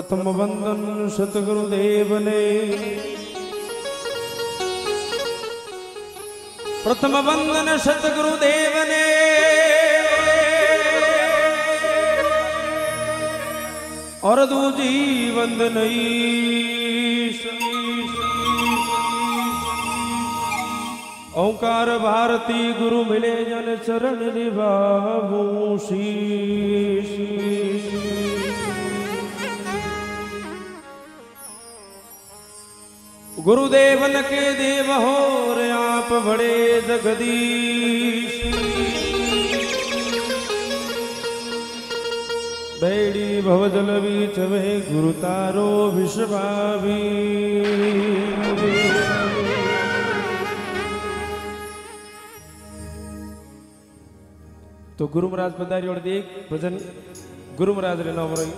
प्रथम वंदन सतगुरु देव ने। प्रथम वंदन सतगुरु देव ने। और दूजी वंदन ओंकार भारती गुरु मिले जन चरण निभाऊ शीश। गुरुदेवन के देव हो रे आप बड़े जगदीश। बैड़ी भवजल बीच में गुरु तारो विश्वावी तो गुरु महाराज पधारी और देख, भजन, गुरु महाराज रे नाम रही।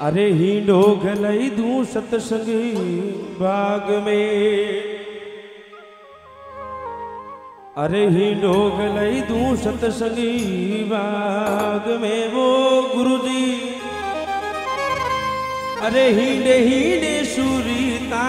अरे हींडो गलई दू सतसंगी बाग में। अरे हींडो गलई दू सतसंगी बाग में वो गुरु जी अरे हींडे हींडे सुरीता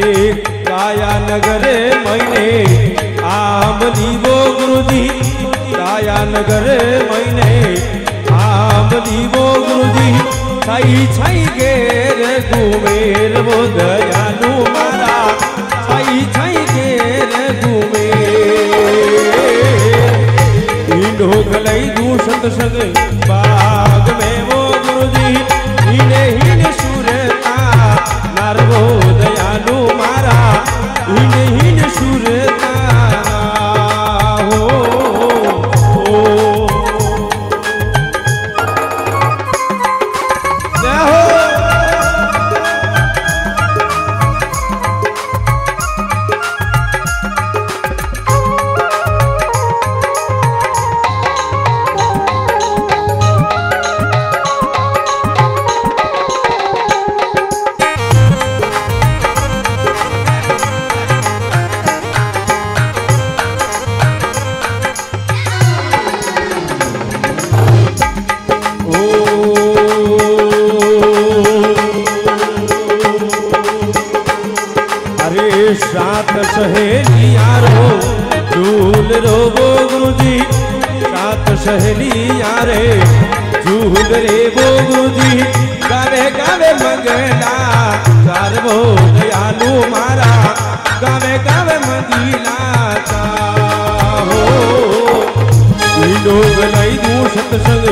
મને કાયા નગરે મને આમ દીવો ગુરુજી. કાયા નગરે મને આમ દીવો ગુરુજી. થઈ થઈ ઘેર ગુમેર દયાનું મારા થઈ થઈ ઘેર ગુમે ઈંડો ગલાઈ દૂર સંત સંગ सात रे झूल रे वो जी गावे गावे मंगला, चार वो आलू मारा। गावे गावे मंगला हो लोग नहीं दू सत्संग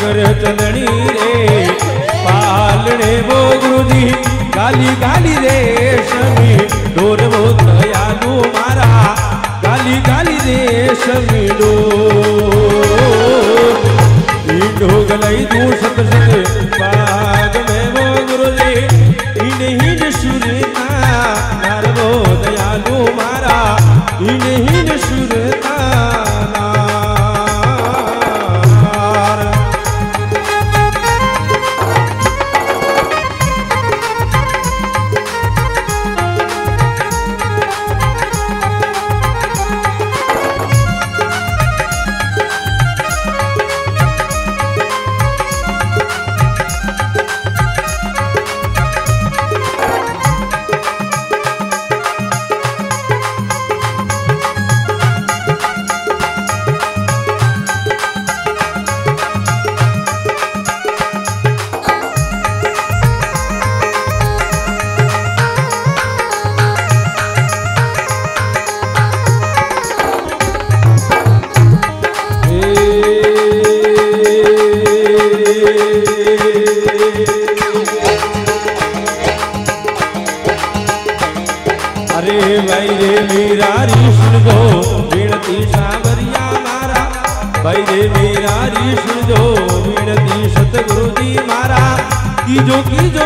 कर चलणी रे। पालणे मोगरुदी गाली गाली रेशमी डोरवो दयालु मारा, गाली गाली रेशमी डो। ढोगलई तू सत सत पाग में मोगरुदी इन ही सुरता नरवो दयालू मारा। इन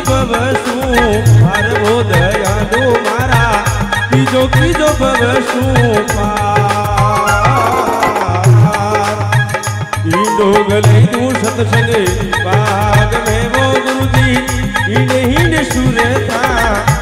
ભવશું મારવો દયાળુ મારા. બીજો કીધો ભવશું ઈંડો ગલે તું સતસંગે પાગ મેવો ગુરુજી. ઈંડે ઈંડ સુરતા